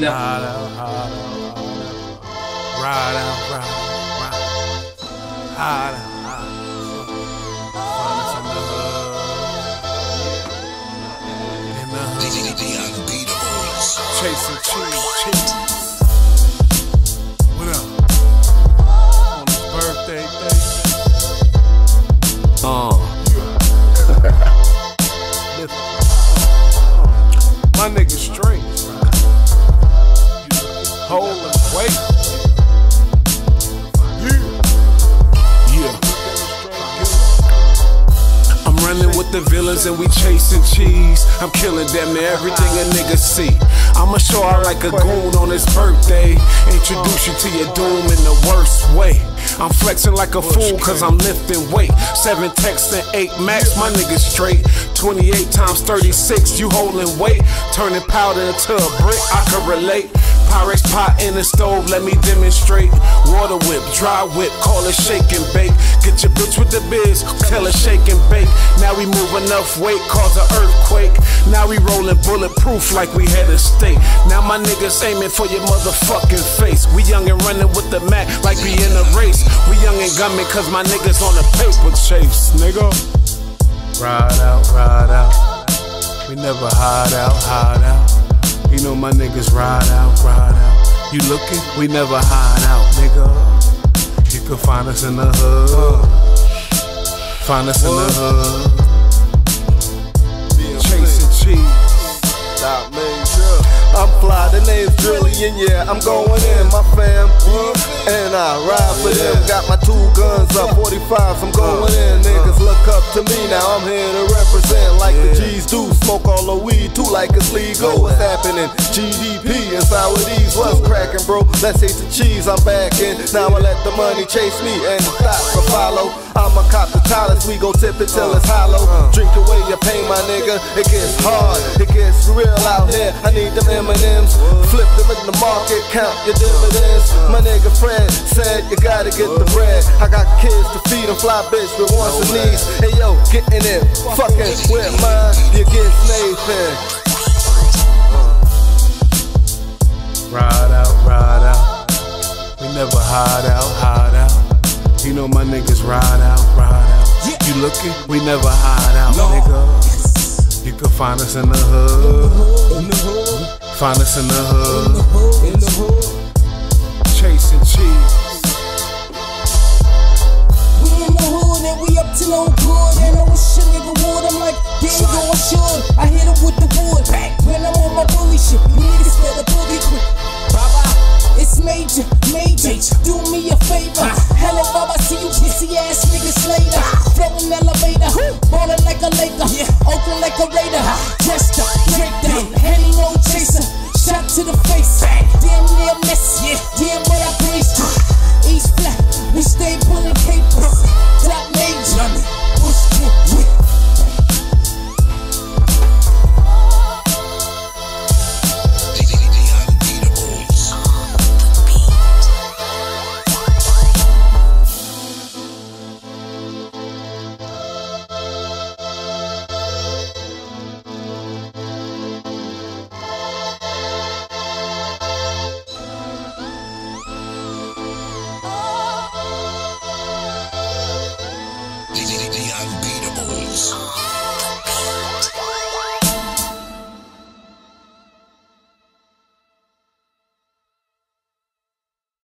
never. Ride out, ride ride in the. Chasing villains and we chasing cheese. I'm killing them near everything a nigga see. I'ma show out like a goon on his birthday. Introduce you to your doom in the worst way. I'm flexing like a fool cause I'm lifting weight. Seven texts and eight max, my niggas straight. 28 times 36, you holding weight. Turning powder into a brick, I can relate. Pyrex pot in the stove, let me demonstrate. Water whip, dry whip, call it shake and bake. Get your bitch with the biz, tell her shake and bake. Now we move enough weight, cause an earthquake. Now we rolling bulletproof like we had a stake. Now my niggas aiming for your motherfucking face. We young and running with the Mac like we in a race. We young and gunning cause my niggas on the paper chase, nigga. Ride out, ride out. We never hide out, hide out. You know my niggas ride out, ride out. You looking? We never hide out, nigga. You can find us in the hood. Find us in the hood. Chasing cheese. Dot Major. I'm fly, the name's Drillian, yeah, I'm going in, my fam. And I ride for them, got my two guns up, 45s, I'm going in. Uh, uh. Niggas look up to me, now I'm here to represent like the G's do. Smoke all the weed too, like it's legal. What's happening? GDP inside with these, what's cracking, bro? Let's hit the cheese, I'm back in. Now I let the money chase me and the thoughts will follow. I'ma cop the tallest, we go tip it till it's hollow. Drink away your pain, my nigga. It gets hard, it gets real out here. I need them M&M's, flip them in the market, count your dividends. My nigga Fred said you gotta get the bread. I got kids to feed and fly bitch with wants and needs. Hey yo, getting it, fucking with mine, you get Nathan. Ride out, ride out. We never hide out know my niggas ride out, ride out. Yeah. You looking? We never hide out, no. nigga. You can find us in the hood. In the hood. Find us in the hood. In the hood. Chasing cheese. We in the hood and we up to no good. And I wish a nigga would. I'm like, there you go, I should. Ballin' like a Laker, yeah. Oakland like a Raider. Dressed up, draped